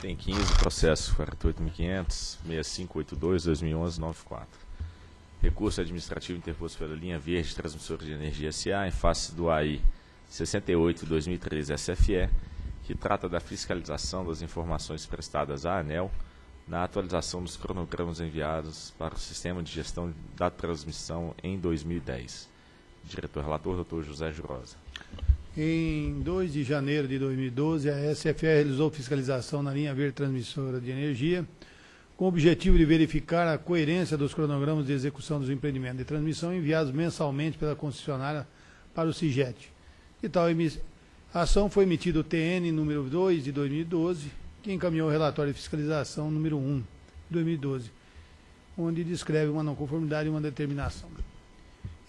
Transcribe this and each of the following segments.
Tem 15 processos 48.500, 6582, 2011, 94. Recurso administrativo interposto pela linha verde transmissora de energia SA em face do AI 68 2013 SFE, que trata da fiscalização das informações prestadas à ANEL na atualização dos cronogramas enviados para o sistema de gestão da transmissão em 2010. Diretor relator, doutor José Jurosa. Em 2 de janeiro de 2012, a SFE realizou fiscalização na linha verde transmissora de energia, com o objetivo de verificar a coerência dos cronogramas de execução dos empreendimentos de transmissão enviados mensalmente pela concessionária para o CIGET. E tal ação foi emitido o TN número 2 de 2012, que encaminhou o relatório de fiscalização número 1 de 2012, onde descreve uma não conformidade e uma determinação.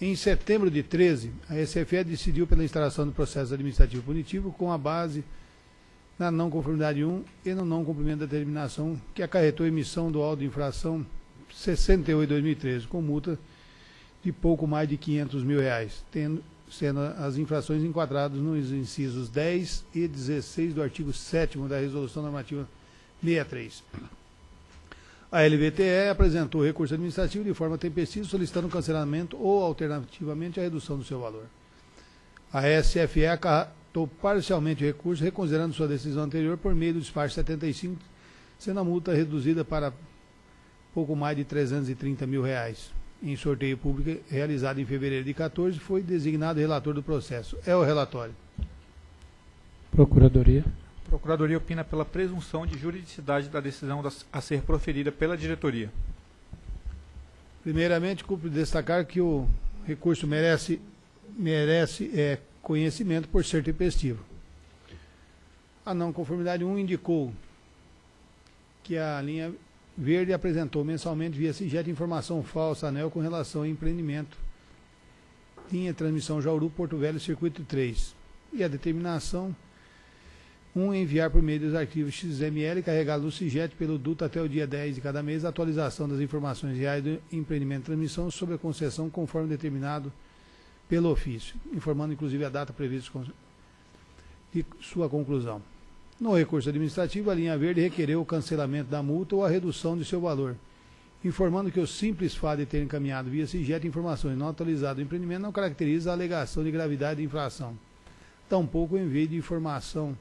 Em setembro de 13, a SFE decidiu pela instalação do processo administrativo punitivo com a base na não conformidade 1 e no não cumprimento da determinação que acarretou a emissão do auto de infração 68-2013, com multa de pouco mais de 500 mil reais, tendo, sendo as infrações enquadradas nos incisos 10 e 16 do artigo 7 da Resolução Normativa 63. A LVTE apresentou recurso administrativo de forma tempestiva, solicitando cancelamento ou, alternativamente, a redução do seu valor. A SFE acatou parcialmente o recurso, reconsiderando sua decisão anterior por meio do despacho 75, sendo a multa reduzida para pouco mais de 330 mil reais. Em sorteio público realizado em fevereiro de 14, foi designado relator do processo. É o relatório. Procuradoria. Procuradoria opina pela presunção de juridicidade da decisão a ser proferida pela diretoria. Primeiramente, cumpre destacar que o recurso merece, merece é, conhecimento por ser tempestivo. A não conformidade 1 indicou que a linha verde apresentou mensalmente via CIGET informação falsa ANEL com relação ao empreendimento linha transmissão Jauru Porto Velho Circuito 3 e a determinação um, enviar por meio dos arquivos XML carregados no CIGET pelo duto até o dia 10 de cada mês a atualização das informações reais do empreendimento de transmissão sobre a concessão conforme determinado pelo ofício, informando inclusive a data prevista de sua conclusão. No recurso administrativo, a linha verde requereu o cancelamento da multa ou a redução de seu valor, informando que o simples fato de ter encaminhado via CIGET informações não atualizadas do empreendimento não caracteriza a alegação de gravidade de infração, tampouco o envio de informação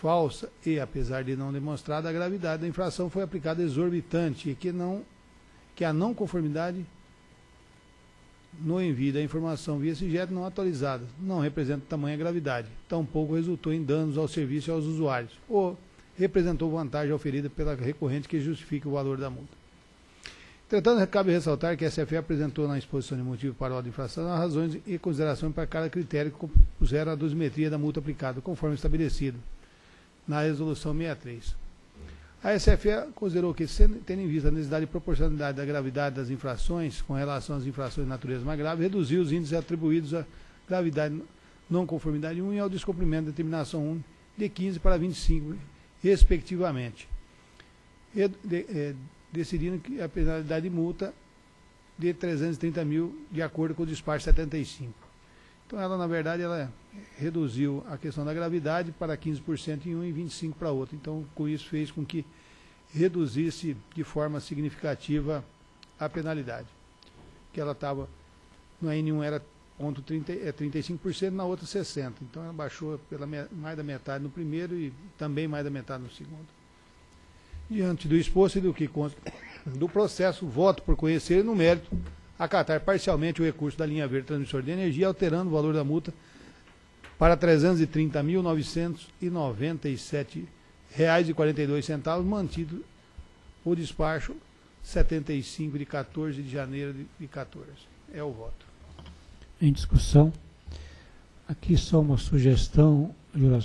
falsa e, apesar de não demonstrada, a gravidade da infração foi aplicada exorbitante e que, não, que a não conformidade no envio da informação via CIGET não atualizada não representa tamanha gravidade, tampouco resultou em danos ao serviço e aos usuários, ou representou vantagem oferida pela recorrente que justifique o valor da multa. Entretanto, cabe ressaltar que a SFE apresentou na exposição de motivo para a de infração as razões e considerações para cada critério que compuseram a dosimetria da multa aplicada, conforme estabelecido na Resolução 63. A SFE considerou que, tendo em vista a necessidade de proporcionalidade da gravidade das infrações com relação às infrações de natureza mais grave, reduziu os índices atribuídos à gravidade não conformidade 1 e ao descumprimento da determinação 1 de 15 para 25, respectivamente, e, de, é, decidindo que a penalidade de multa de 330 mil, de acordo com o despacho 75. Então ela, na verdade, ela reduziu a questão da gravidade para 15% em um e 25% para outro. Então, com isso fez com que reduzisse de forma significativa a penalidade. Que ela estava, no N1 era ponto 30, é 35%, na outra 60%. Então ela baixou pela mais da metade no primeiro e também mais da metade no segundo. Diante do exposto e do que consta do processo, voto por conhecer no mérito acatar parcialmente o recurso da linha verde transmissor de energia, alterando o valor da multa para R$ 330.997,42, mantido o despacho 75 de 14 de janeiro de 14. É o voto. Em discussão. Aqui só uma sugestão,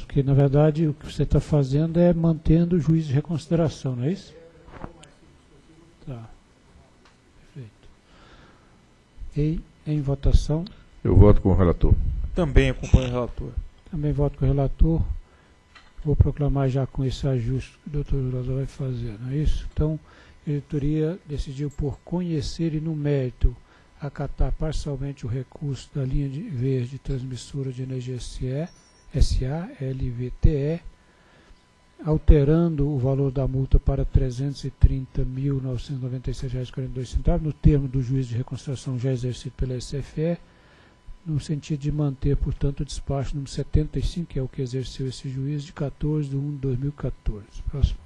porque na verdade o que você está fazendo é mantendo o juízo de reconsideração, não é isso? Tá. E em votação. Eu voto com o relator. Também acompanho o relator. Também voto com o relator. Vou proclamar já com esse ajuste que o doutor Rosa vai fazer, não é isso? Então, a diretoria decidiu por conhecer e no mérito acatar parcialmente o recurso da linha de verde transmissora de energia SE, SA, LVTE, alterando o valor da multa para R$ 330.997,42, no termo do juízo de reconstrução já exercido pela SFE, no sentido de manter, portanto, o despacho número 75, que é o que exerceu esse juiz, de 14 de 1 de 2014. Próximo